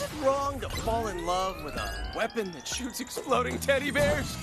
Is it wrong to fall in love with a weapon that shoots exploding teddy bears?